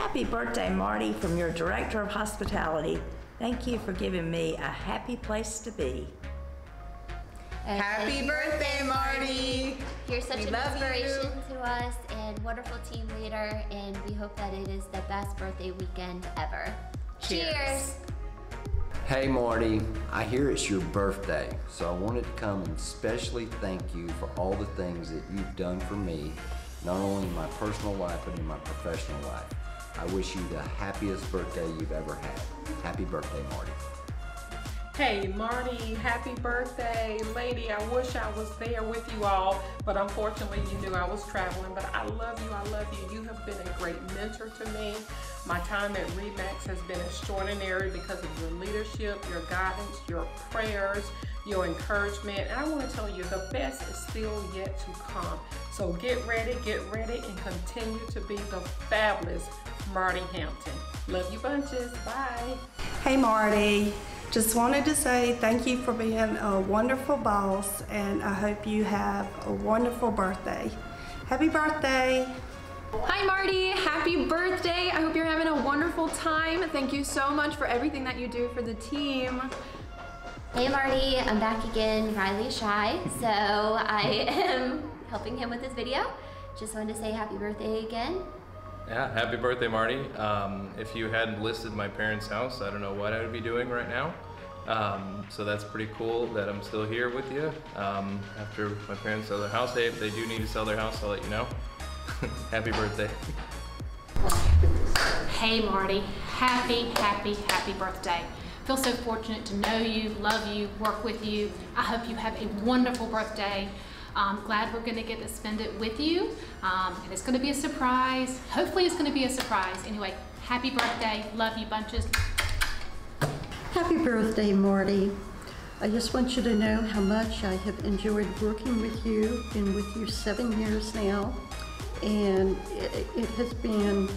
Happy birthday, Marti, from your Director of Hospitality. Thank you for giving me a happy place to be. And Happy birthday, Marti! You're such We an love you. inspiration to us and wonderful team leader, and we hope that it is the best birthday weekend ever. Cheers. Cheers. Hey Marti, I hear it's your birthday, so I wanted to come and specially thank you for all the things that you've done for me, not only in my personal life, but in my professional life. I wish you the happiest birthday you've ever had. Happy birthday, Marti. Hey Marti, happy birthday. Lady, I wish I was there with you all, but unfortunately you knew I was traveling. But I love you, I love you. You have been a great mentor to me. My time at Remax has been extraordinary because of your leadership, your guidance, your prayers, your encouragement. And I want to tell you, the best is still yet to come. So get ready, get ready, and continue to be the fabulous Marti Hampton. Love you bunches. Bye. Hey Marti, just wanted to say thank you for being a wonderful boss and I hope you have a wonderful birthday. Happy birthday! Hi Marti, happy birthday. I hope you're having a wonderful time. Thank you so much for everything that you do for the team. Hey Marti, I'm back again, Riley Shy. So I am helping him with this video. Just wanted to say happy birthday again. Yeah, happy birthday, Marti. Um, if you hadn't listed my parents' house, I don't know what I would be doing right now. Um, so that's pretty cool that I'm still here with you. Um, after my parents sell their house, they, if they do need to sell their house, I'll let you know. happy birthday. Hey Marti, happy, happy, happy birthday. Feel so fortunate to know you, love you, work with you. I hope you have a wonderful birthday. I'm glad we're gonna get to spend it with you. Um, and it's gonna be a surprise. Hopefully it's gonna be a surprise. Anyway, happy birthday, love you bunches. Happy birthday, Marti. I just want you to know how much I have enjoyed working with you. Been with you seven years now, and it, it has been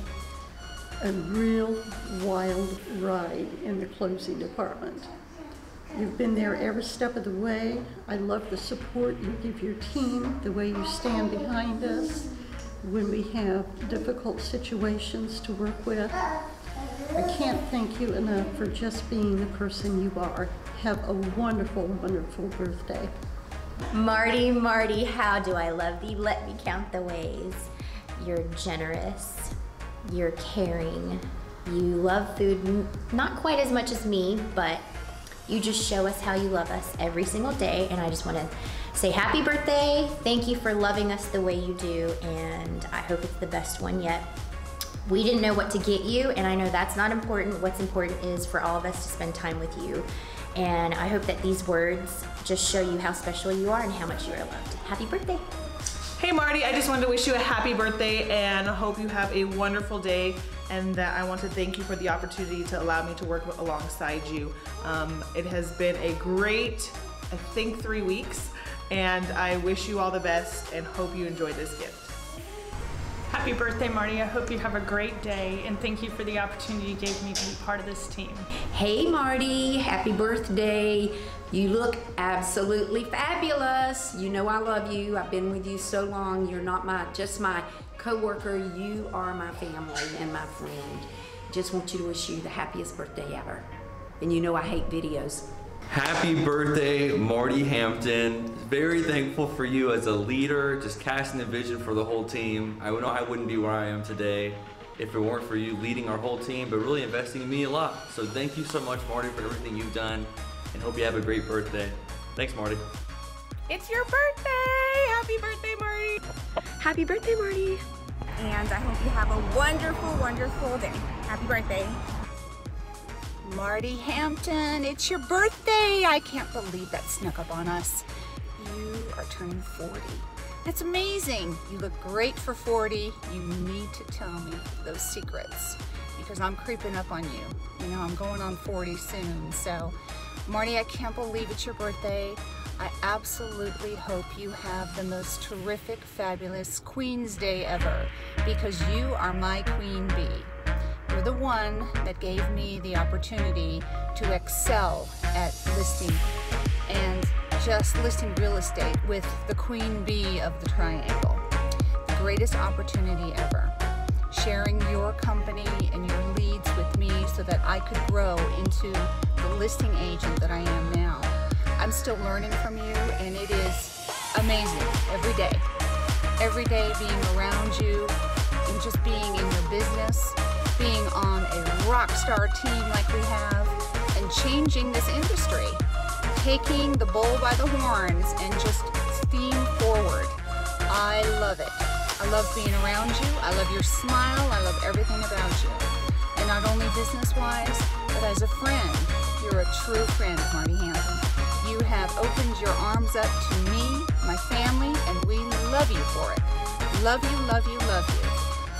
a real wild ride in the closing department. You've been there every step of the way. I love the support you give your team, the way you stand behind us when we have difficult situations to work with. I can't thank you enough for just being the person you are. Have a wonderful, wonderful birthday. Marti, Marti, how do I love thee? Let me count the ways. You're generous, you're caring, you love food, not quite as much as me, but you just show us how you love us every single day. And I just want to say happy birthday. Thank you for loving us the way you do, and I hope it's the best one yet. We didn't know what to get you, and I know that's not important. What's important is for all of us to spend time with you. And I hope that these words just show you how special you are and how much you are loved. Happy birthday. Hey Marti, I just wanted to wish you a happy birthday and hope you have a wonderful day. And that I want to thank you for the opportunity to allow me to work alongside you. Um, it has been a great, I think, three weeks, and I wish you all the best and hope you enjoy this gift. Happy birthday, Marti. I hope you have a great day and thank you for the opportunity you gave me to be part of this team. Hey Marti, happy birthday. You look absolutely fabulous. You know I love you. I've been with you so long. You're not my just my coworker. You are my family and my friend. Just want you to wish you the happiest birthday ever. And you know I hate videos. Happy birthday, Marti Hampton. Very thankful for you as a leader, just casting a vision for the whole team. I know I wouldn't be where I am today if it weren't for you leading our whole team, but really investing in me a lot. So thank you so much, Marti, for everything you've done, and hope you have a great birthday. Thanks, Marti. It's your birthday! Happy birthday, Marti! Happy birthday, Marti! And I hope you have a wonderful, wonderful day. Happy birthday. Marti Hampton, it's your birthday. I can't believe that snuck up on us. You are turning 40. That's amazing. You look great for 40. You need to tell me those secrets because I'm creeping up on you. You know, I'm going on 40 soon. So, Marti, I can't believe it's your birthday. I absolutely hope you have the most terrific, fabulous Queen's Day ever because you are my queen bee. You're the one that gave me the opportunity to excel at listing and just listing real estate with the queen bee of the triangle. The greatest opportunity ever. Sharing your company and your leads with me so that I could grow into the listing agent that I am now. I'm still learning from you, and it is amazing every day. Every day being around you and just being in your business, being on a rock star team like we have, and changing this industry. Taking the bull by the horns and just steam forward. I love it. I love being around you. I love your smile. I love everything about you. And not only business-wise, but as a friend. You're a true friend, Marti Hampton. You have opened your arms up to me, my family, and we love you for it. Love you, love you, love you.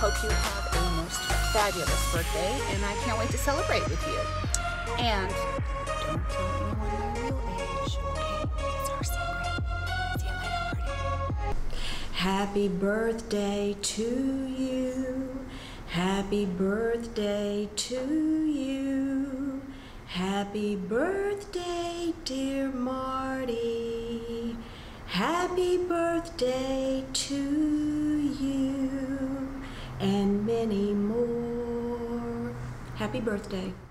Hope you have a most fabulous birthday, and I can't wait to celebrate with you. And don't tell anyone your real age, okay? It's our secret. See you later, Marti. Happy birthday to you. Happy birthday to you. Happy birthday, dear Marti. Happy birthday to you Happy birthday.